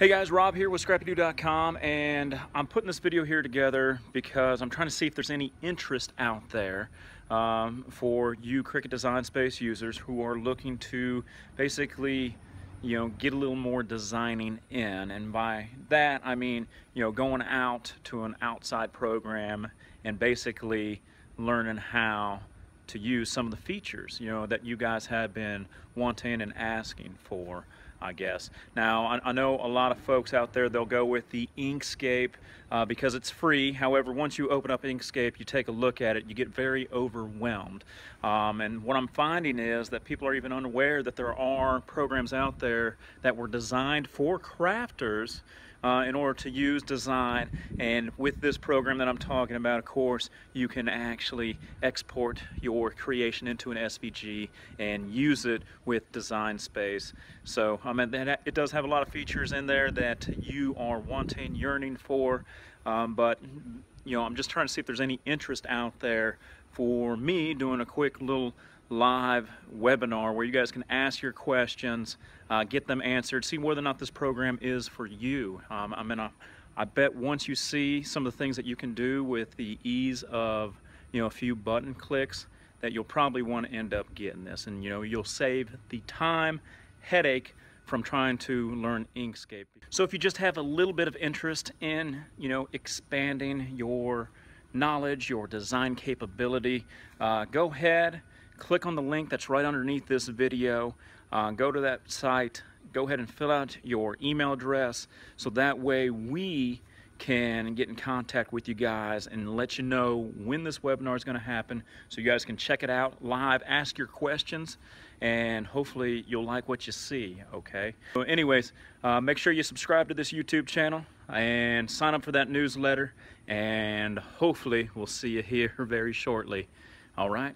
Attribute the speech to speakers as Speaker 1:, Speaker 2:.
Speaker 1: Hey guys, Rob here with ScrappyDew.com and I'm putting this video here together because I'm trying to see if there's any interest out there um, for you Cricut Design Space users who are looking to basically you know, get a little more designing in. And by that, I mean, you know, going out to an outside program and basically learning how to use some of the features, you know, that you guys have been wanting and asking for. I guess. Now, I, I, know a lot of folks out there, they'll go with the Inkscape uh, because it's free. However, once you open up Inkscape, you take a look at it, you get very overwhelmed. Um, and what I'm finding is that people are even unaware that there are programs out there that were designed for crafters uh, in order to use design. And with this program that I'm talking about, of course, you can actually export your creation into an SVG and use it with Design Space. So I mean, it does have a lot of features in there that you are wanting, yearning for, um, but you know, I'm just trying to see if there's any interest out there for me doing a quick little live webinar where you guys can ask your questions, uh, get them answered, see whether or not this program is for you. Um, I mean, I, I bet once you see some of the things that you can do with the ease of, you know, a few button clicks, that you'll probably want to end up getting this. And, you know, you'll save the time, headache from trying to learn Inkscape. So if you just have a little bit of interest in, you know, expanding your knowledge, your design capability, uh, go ahead, click on the link that's right underneath this video. Uh, go to that site, go ahead and fill out your email address so that way we can get in contact with you guys and let you know when this webinar is going to happen so you guys can check it out live, ask your questions, and hopefully you'll like what you see, okay? So anyways, uh, make sure you subscribe to this YouTube channel and sign up for that newsletter, and hopefully we'll see you here very shortly. All right?